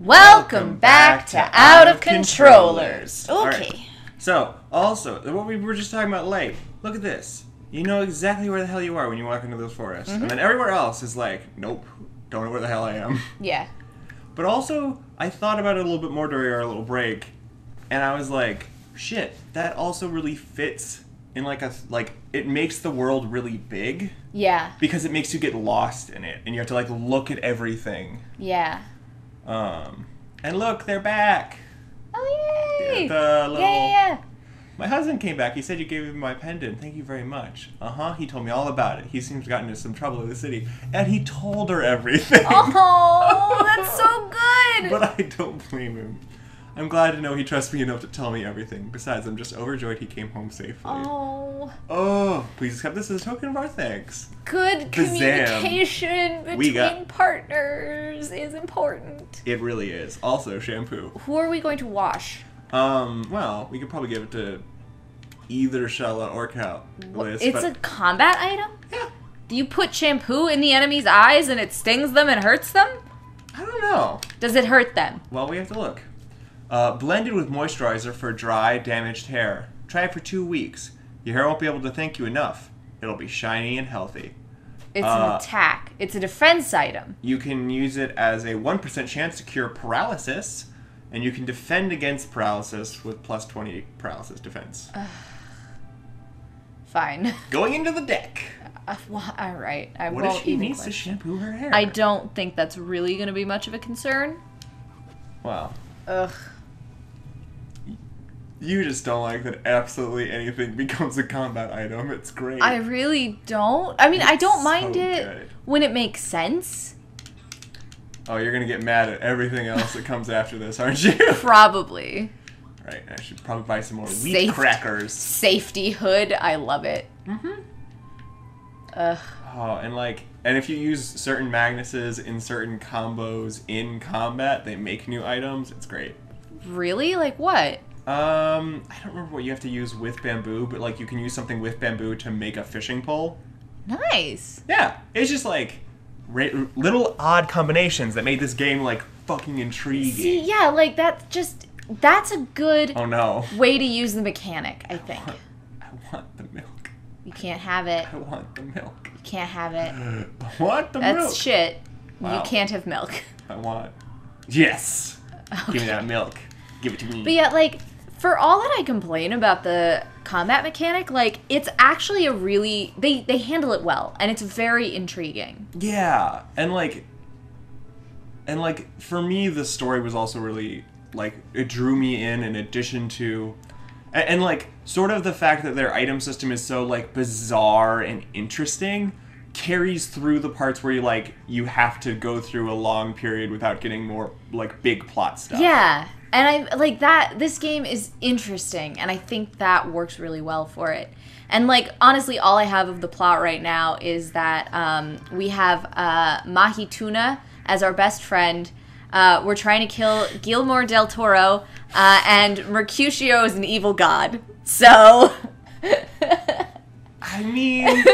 Welcome back to Out of Controllers. Okay. right. So, also, what we were just talking about late. Look at this. You know exactly where the hell you are when you walk into this forest. Mm-hmm. And then everywhere else is like, nope, don't know where the hell I am. Yeah. But also, I thought about it a little bit more during our little break, and I was like, shit, that also really fits in like a like it makes the world really big Yeah. because it makes you get lost in it and you have to like look at everything. Yeah. Um and look, they're back. Oh yay! The yeah, little yeah, yeah. My husband came back. He said you gave him my pendant. Thank you very much. Uh huh. He told me all about it. He seems to got into some trouble in the city, and he told her everything. Oh, that's so good. but I don't blame him. I'm glad to know he trusts me enough to tell me everything. Besides, I'm just overjoyed he came home safely. Oh, Oh, please accept this as a token of our thanks. good Bazam. communication between got- partners is important. It really is. Also, shampoo. Who are we going to wash? Um, well, we could probably give it to either Shella or Cal. Liz, it's but- a combat item? yeah. Do you put shampoo in the enemy's eyes and it stings them and hurts them? I don't know. Does it hurt them? Well, we have to look. Uh, blended with moisturizer for dry, damaged hair. Try it for two weeks. Your hair won't be able to thank you enough. It'll be shiny and healthy. It's Uh, an attack. It's a defense item. You can use it as a 1% chance to cure paralysis, and you can defend against paralysis with plus 20 paralysis defense. Fine. Going into the deck. Uh, well, all right. I What won't if she even needs to shampoo her hair? I don't think that's really going to be much of a concern. Wow. Ugh. You just don't like that absolutely anything becomes a combat item. It's great. I really don't. I mean, I don't mind so it good. when it makes sense. Oh, you're gonna get mad at everything else that comes after this, aren't you? Probably. right. I should probably buy some more wheat Safe- crackers. Safety hood. I love it. Mm-hmm. Ugh. Oh, and like, and if you use certain Magnuses in certain combos in combat, they make new items. It's great. Really? Like what? Um, I don't remember what you have to use with bamboo, but like you can use something with bamboo to make a fishing pole. Nice. Yeah, it's just like ra- little odd combinations that made this game like fucking intriguing. See, yeah, like that's just that's a good Oh no. way to use the mechanic. I think I want the milk. you can't have it. I want the milk. You can't have it. I want the That's milk. That's shit. Wow. You can't have milk. I want. Yes. Give me that milk. Give it to me. But yet, like, for all that I complain about the combat mechanic, like, it's actually a really they they handle it well, and it's very intriguing. Yeah, and like, and like for me, the story was also really like it drew me in. In addition to, and, and like sort of the fact that their item system is so like bizarre and interesting carries through the parts where you like you have to go through a long period without getting more like big plot stuff. Yeah, and I like that. This game is interesting, and I think that works really well for it. And like honestly, all I have of the plot right now is that um, we have uh, Mahi Tuna as our best friend. Uh, we're trying to kill Gilmore del Toro, uh, and Mercutio is an evil god. So. I mean,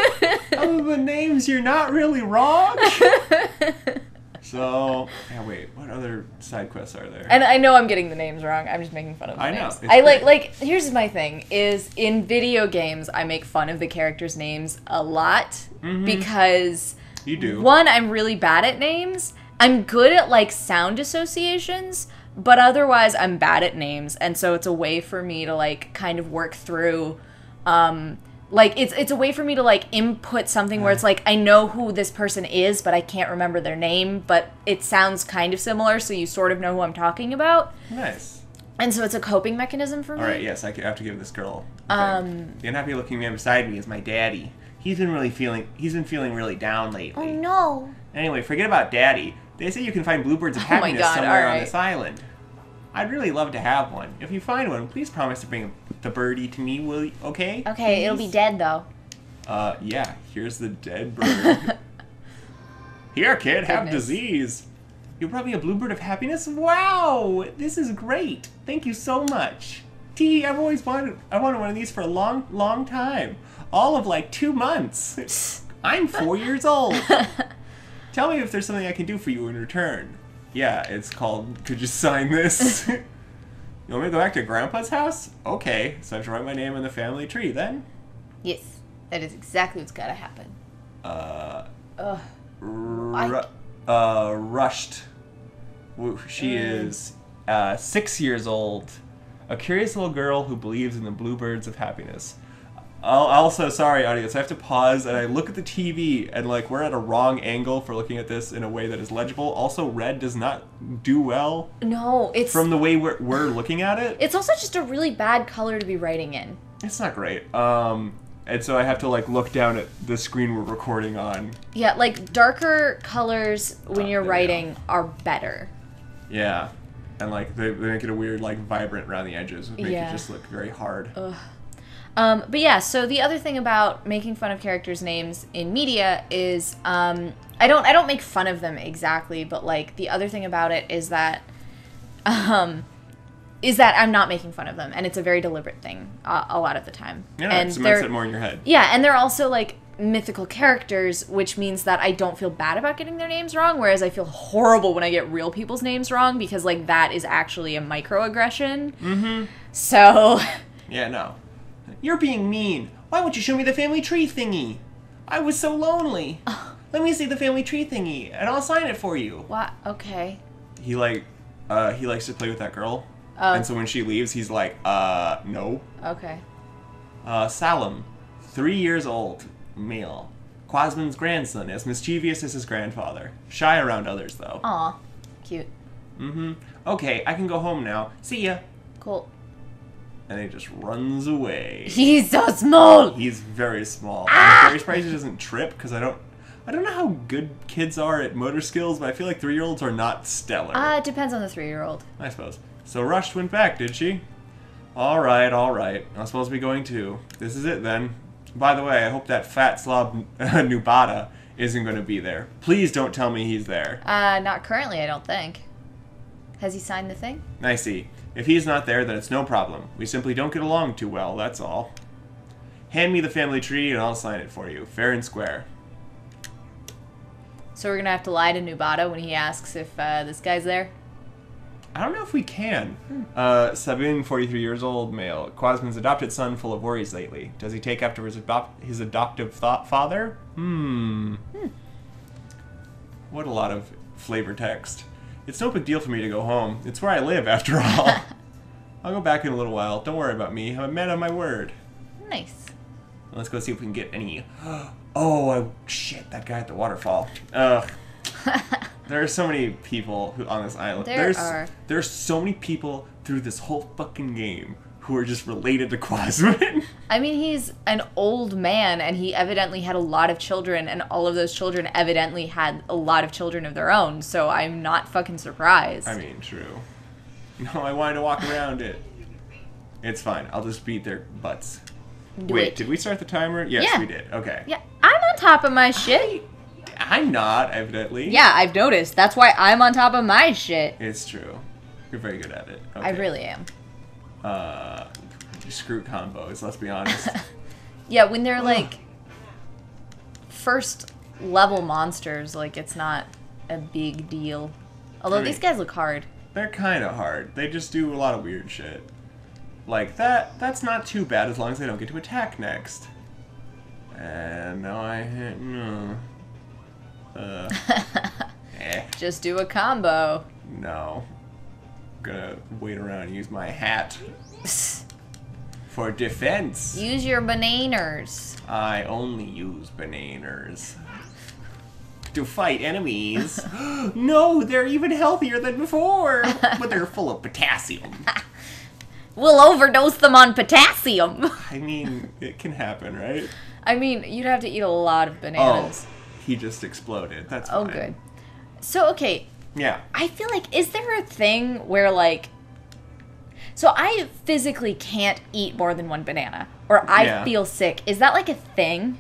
other than names, you're not really wrong. So, yeah, wait, what other side quests are there? And I know I'm getting the names wrong. I'm just making fun of the I know, names. it's I like like here's my thing is in video games I make fun of the characters' names a lot because you do. one I'm really bad at names. I'm good at like sound associations, but otherwise I'm bad at names and so it's a way for me to like kind of work through um like it's it's a way for me to like input something where it's like I know who this person is but I can't remember their name but it sounds kind of similar so you sort of know who I'm talking about Nice. and so it's a coping mechanism for me. All right, yes, I have to give this girl. Um, the unhappy looking man beside me is my daddy. He's been really feeling. He's been feeling really down lately. Oh no. Anyway, forget about daddy. They say you can find bluebirds of Oh my happiness God, somewhere on this island. I'd really love to have one. If you find one, please promise to bring the birdie to me, will you? Okay? Okay, it'll be dead though. Uh, yeah. Here's the dead bird. Here, kid, have Goodness. disease. You'll probably a bluebird of happiness. Wow, this is great. Thank you so much. T, I've always wanted. I wanted one of these for a long, long time. All of like two months. I'm four years old. Tell me if there's something I can do for you in return. Yeah, it's called Could You Sign This? you want me to go back to Grandpa's house? Okay, so I have to write my name in the family tree then. Yes, that is exactly what's gotta happen. Uh, Ugh. Uh, rushed. She Mm. is uh, six years old, a curious little girl who believes in the bluebirds of happiness. I'll, also, sorry, audience, I have to pause and I look at the TV and like we're at a wrong angle for looking at this in a way that is legible. Also, red does not do well No, it's from the way we're, we're looking at it. it's also just a really bad color to be writing in. It's not great. Um, and so I have to like look down at the screen we're recording on. Yeah, like darker colors when Oh, you're writing are better. Yeah. And like they, they make it a weird like vibrant around the edges, which make Yeah. it just look very hard. Um, but yeah, so the other thing about making fun of characters' names in media is um, I don't I don't make fun of them exactly, but like the other thing about it is that um, is that I'm not making fun of them, and it's a very deliberate thing uh, a lot of the time. Yeah, and it cements they're- it more in your head. Yeah, and they're also like mythical characters, which means that I don't feel bad about getting their names wrong, whereas I feel horrible when I get real people's names wrong because like that is actually a microaggression. Mm-hmm. So Yeah, no. You're being mean. Why won't you show me the family tree thingy? I was so lonely. Let me see the family tree thingy, and I'll sign it for you. what? Okay. He like, uh, he likes to play with that girl, Oh. and so when she leaves, he's like, uh, no. Okay. Uh, Salem, three years old, male. Quasman's grandson, as mischievous as his grandfather. Shy around others, though. Aw, cute. Mm-hmm. Okay, I can go home now. See ya. Cool. And he just runs away. He's so small. He's very small. I'm very surprised he doesn't trip because I don't. I don't know how good kids are at motor skills, but I feel like three-year-olds are not stellar. Uh, it depends on the three-year-old. I suppose. So Rush went back, did she? All right, all right. I'm supposed to be going too. This is it then. By the way, I hope that fat slob Nubata isn't going to be there. Please don't tell me he's there. Uh, not currently, I don't think. Has he signed the thing? I see. If he's not there, then it's no problem. We simply don't get along too well, that's all. Hand me the family tree and I'll sign it for you, fair and square. So we're gonna have to lie to Nubata when he asks if uh, this guy's there. I don't know if we can. Uh, Sabine, 43 years old, male. Quasman's adopted son, full of worries lately. Does he take after his, adop- his adoptive thought father? Hmm. What a lot of flavor text. It's no big deal for me to go home. It's where I live, after all. I'll go back in a little while. Don't worry about me. I'm a man of my word. Nice. Let's go see if we can get any. Oh, I, shit! That guy at the waterfall. Ugh. There are so many people who on this island. There There's are. there's so many people through this whole fucking game who are just related to Quasman. I mean, he's an old man, and he evidently had a lot of children, and all of those children evidently had a lot of children of their own. So I'm not fucking surprised. I mean, true. No, I wanted to walk around it. It's fine. I'll just beat their butts. Do Wait, it. did we start the timer? Yes, Yeah. we did. Okay. Yeah, I'm on top of my shit. I'm not, evidently. Yeah, I've noticed. That's why I'm on top of my shit. It's true. You're very good at it. I really am. Uh, screw combos. Let's be honest. Yeah, when they're like first level monsters, like it's not a big deal. Although I mean- these guys look hard. They're kind of hard. They just do a lot of weird shit. Like that. That's not too bad as long as they don't get to attack next. And now I hit no. Uh, eh, Just do a combo. no. Gonna wait around and use my hat for defense. Use your bananers. I only use bananas to fight enemies. no, they're even healthier than before, but they're full of potassium. We'll overdose them on potassium. I mean, it can happen, right? I mean, you'd have to eat a lot of bananas. Oh, he just exploded. That's Oh, fine. good. So, okay, Yeah. I feel like, is there a thing where, like, so I physically can't eat more than one banana, or I Yeah. feel sick. Is that like a thing?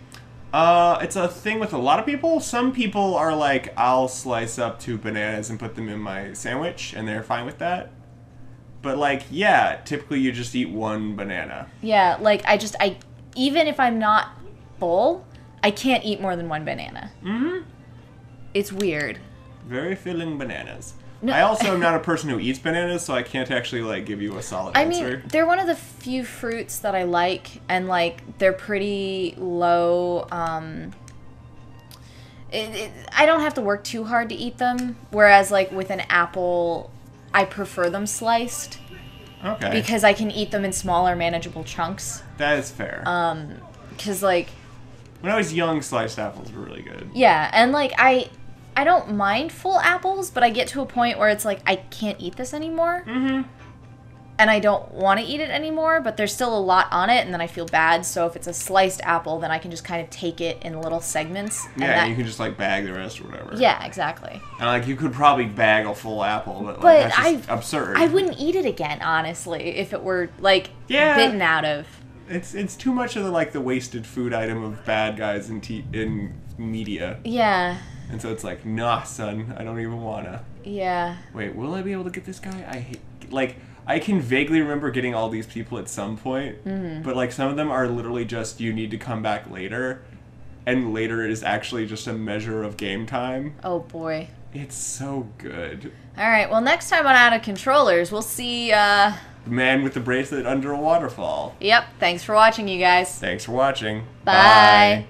Uh, it's a thing with a lot of people. Some people are like, I'll slice up two bananas and put them in my sandwich, and they're fine with that. But like, yeah, typically you just eat one banana. Yeah, like I just I even if I'm not full, I can't eat more than one banana. Mm-hmm. It's weird. Very filling bananas. No. I also am not a person who eats bananas, so I can't actually like give you a solid I answer. mean, they're one of the few fruits that I like, and like they're pretty low. Um, it, it, I don't have to work too hard to eat them. Whereas, like with an apple, I prefer them sliced okay, because I can eat them in smaller, manageable chunks. that is fair. Um, because like when I was young, sliced apples were really good. yeah, and like I. I don't mind full apples, but I get to a point where it's like I can't eat this anymore. Mm-hmm. and I don't want to eat it anymore, but there's still a lot on it, and then I feel bad. So if it's a sliced apple, then I can just kind of take it in little segments. And Yeah, that- you can just like bag the rest or whatever. yeah, exactly. And like you could probably bag a full apple, but like But that's I- absurd. I wouldn't eat it again, honestly, if it were like Yeah. bitten out of. It's it's too much of the like the wasted food item of bad guys in t- in media, Yeah, and so it's like, nah, son, I don't even wanna. yeah. Wait, will I be able to get this guy? I hate like I can vaguely remember getting all these people at some point, Mm-hmm. but like some of them are literally just you need to come back later, and later is actually just a measure of game time. Oh boy. It's so good. All right. Well, next time on Out of Controllers, we'll see. uh The man with the bracelet under a waterfall. Yep. Thanks for watching, you guys. Thanks for watching. Bye.